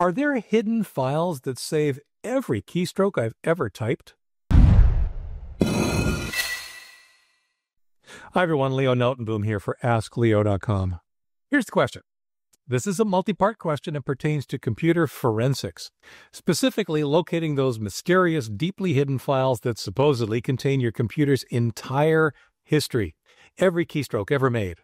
Are there hidden files that save every keystroke I've ever typed? Hi everyone, Leo Notenboom here for AskLeo.com. Here's the question. This is a multi-part question and pertains to computer forensics, specifically locating those mysterious, deeply hidden files that supposedly contain your computer's entire history, every keystroke ever made.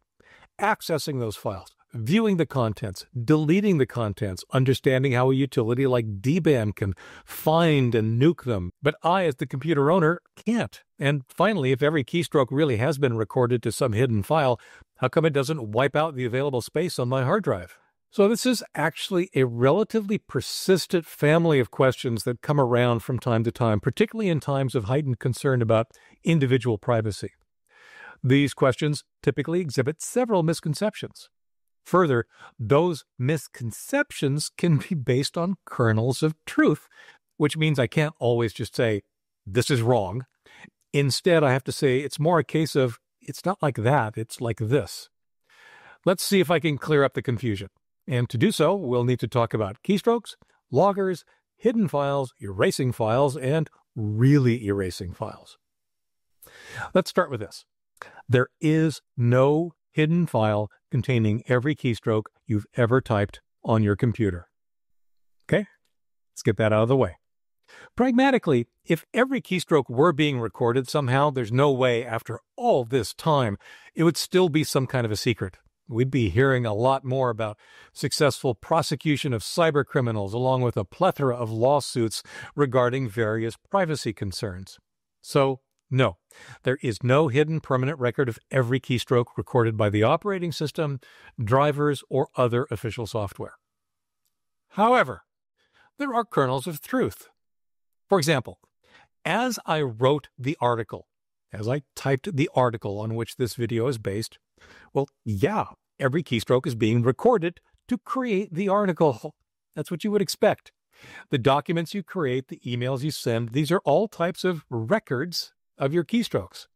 Accessing those files, viewing the contents, deleting the contents, understanding how a utility like DBAN can find and nuke them. But I, as the computer owner, can't. And finally, if every keystroke really has been recorded to some hidden file, how come it doesn't wipe out the available space on my hard drive? So, this is actually a relatively persistent family of questions that come around from time to time, particularly in times of heightened concern about individual privacy. These questions typically exhibit several misconceptions. Further, those misconceptions can be based on kernels of truth, which means I can't always just say, this is wrong. Instead, I have to say it's more a case of, it's not like that, it's like this. Let's see if I can clear up the confusion. And to do so, we'll need to talk about keystrokes, loggers, hidden files, erasing files, and really erasing files. Let's start with this. There is no hidden file containing every keystroke you've ever typed on your computer. Okay, let's get that out of the way. Pragmatically, if every keystroke were being recorded somehow, there's no way after all this time it would still be some kind of a secret. We'd be hearing a lot more about successful prosecution of cyber criminals, along with a plethora of lawsuits regarding various privacy concerns. So, no, there is no hidden permanent record of every keystroke recorded by the operating system, drivers, or other official software. However, there are kernels of truth. For example, as I wrote the article, as I typed the article on which this video is based, well, yeah, every keystroke is being recorded to create the article. That's what you would expect. The documents you create, the emails you send, these are all types of records of your keystrokes.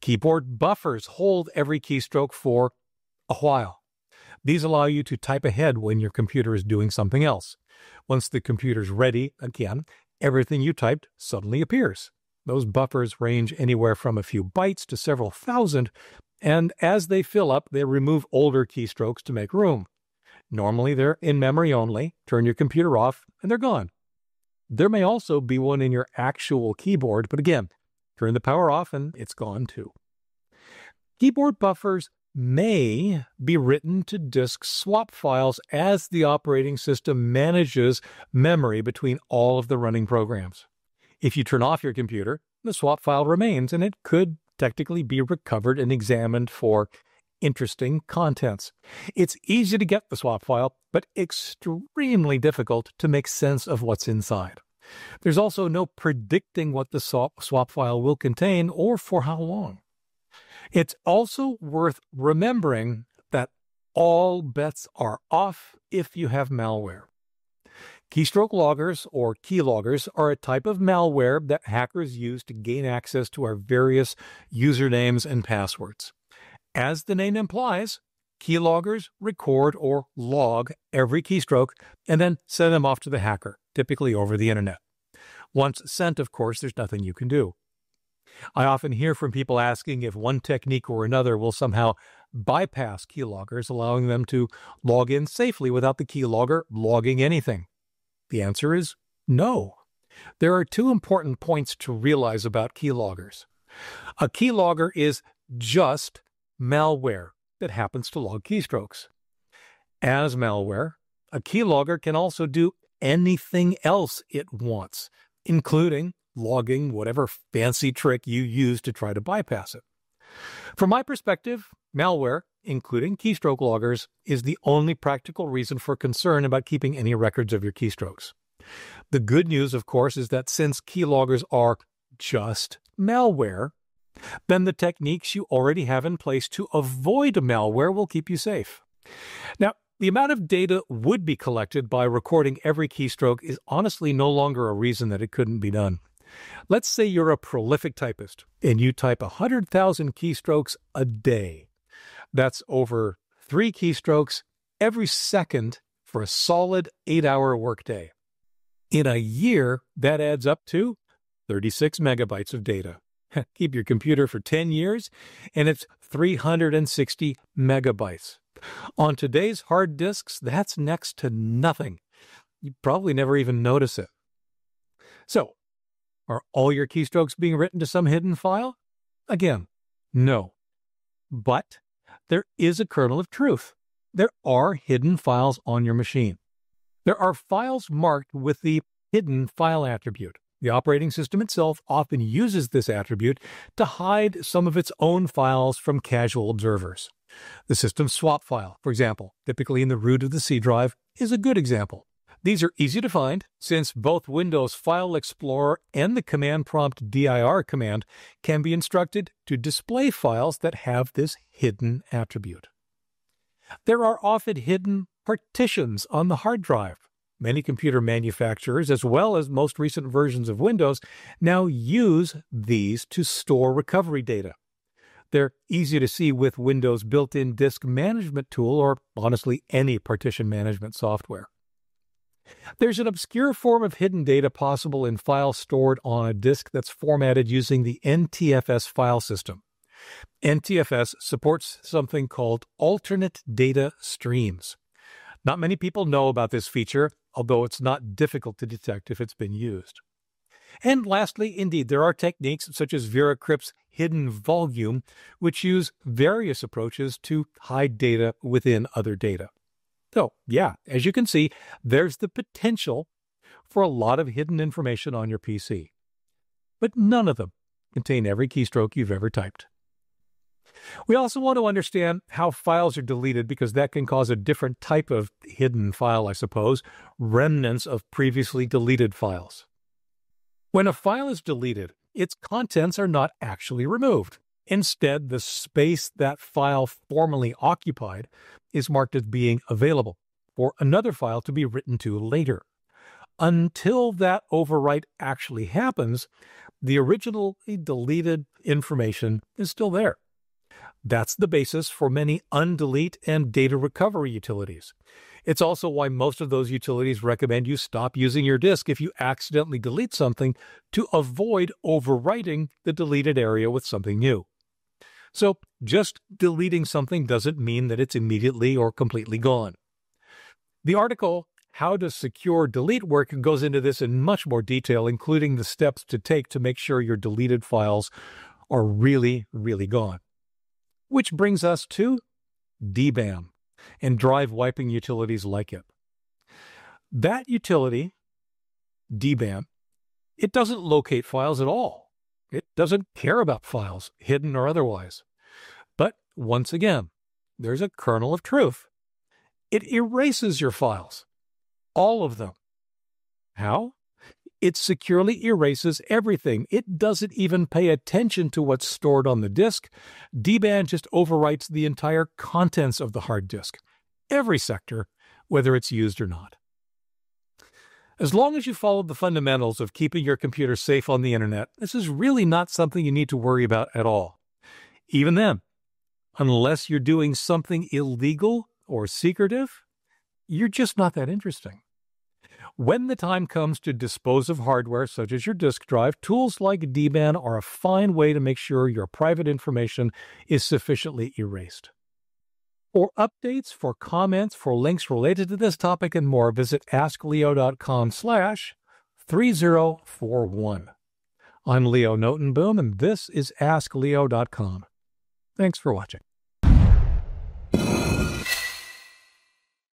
Keyboard buffers hold every keystroke for a while. These allow you to type ahead when your computer is doing something else. Once the computer's ready, again, everything you typed suddenly appears. Those buffers range anywhere from a few bytes to several thousand, and as they fill up, they remove older keystrokes to make room. Normally, they're in memory only. Turn your computer off, and they're gone. There may also be one in your actual keyboard, but again, turn the power off and it's gone too. Keyboard buffers may be written to disk swap files as the operating system manages memory between all of the running programs. If you turn off your computer, the swap file remains and it could technically be recovered and examined for interesting contents. It's easy to get the swap file, but extremely difficult to make sense of what's inside. There's also no predicting what the swap, file will contain or for how long. It's also worth remembering that all bets are off if you have malware. Keystroke loggers, or keyloggers, are a type of malware that hackers use to gain access to our various usernames and passwords. As the name implies, keyloggers record or log every keystroke and then send them off to the hacker, typically over the internet. Once sent, of course, there's nothing you can do. I often hear from people asking if one technique or another will somehow bypass keyloggers, allowing them to log in safely without the keylogger logging anything. The answer is no. There are two important points to realize about keyloggers. A keylogger is just malware that happens to log keystrokes. As malware, a keylogger can also do anything else it wants, including logging whatever fancy trick you use to try to bypass it. From my perspective, malware, including keystroke loggers, is the only practical reason for concern about keeping any records of your keystrokes. The good news, of course, is that since keyloggers are just malware, then the techniques you already have in place to avoid malware will keep you safe. Now, the amount of data would be collected by recording every keystroke is honestly no longer a reason that it couldn't be done. Let's say you're a prolific typist and you type 100,000 keystrokes a day. That's over three keystrokes every second for a solid eight hour workday. In a year, that adds up to 36 megabytes of data. Keep your computer for 10 years, and it's 360 megabytes. On today's hard disks, that's next to nothing. You probably never even notice it. So, are all your keystrokes being written to some hidden file? Again, no. But there is a kernel of truth. There are hidden files on your machine. There are files marked with the hidden file attribute. The operating system itself often uses this attribute to hide some of its own files from casual observers. The system swap file, for example, typically in the root of the C drive, is a good example. These are easy to find since both Windows File Explorer and the command prompt dir command can be instructed to display files that have this hidden attribute. There are often hidden partitions on the hard drive. Many computer manufacturers, as well as most recent versions of Windows, now use these to store recovery data. They're easy to see with Windows' built in disk management tool or honestly any partition management software. There's an obscure form of hidden data possible in files stored on a disk that's formatted using the NTFS file system. NTFS supports something called alternate data streams. Not many people know about this feature, although it's not difficult to detect if it's been used. And lastly, indeed, there are techniques such as VeraCrypt's hidden volume, which use various approaches to hide data within other data. So, yeah, as you can see, there's the potential for a lot of hidden information on your PC. But none of them contain every keystroke you've ever typed. We also want to understand how files are deleted because that can cause a different type of hidden file, I suppose, remnants of previously deleted files. When a file is deleted, its contents are not actually removed. Instead, the space that file formerly occupied is marked as being available for another file to be written to later. Until that overwrite actually happens, the originally deleted information is still there. That's the basis for many undelete and data recovery utilities. It's also why most of those utilities recommend you stop using your disk if you accidentally delete something to avoid overwriting the deleted area with something new. So just deleting something doesn't mean that it's immediately or completely gone. The article How to Secure Delete Work goes into this in much more detail, including the steps to take to make sure your deleted files are really, really gone. Which brings us to DBAN and drive wiping utilities like it. That utility, DBAN, it doesn't locate files at all. It doesn't care about files, hidden or otherwise. But once again, there's a kernel of truth. It erases your files, all of them. How? It securely erases everything. It doesn't even pay attention to what's stored on the disk. DBAN just overwrites the entire contents of the hard disk, every sector, whether it's used or not. As long as you follow the fundamentals of keeping your computer safe on the internet, this is really not something you need to worry about at all. Even then, unless you're doing something illegal or secretive, you're just not that interesting. When the time comes to dispose of hardware such as your disk drive, tools like DBAN are a fine way to make sure your private information is sufficiently erased. For updates, for comments, for links related to this topic and more, visit askleo.com slash 3041. I'm Leo Notenboom, and this is AskLeo.com. Thanks for watching.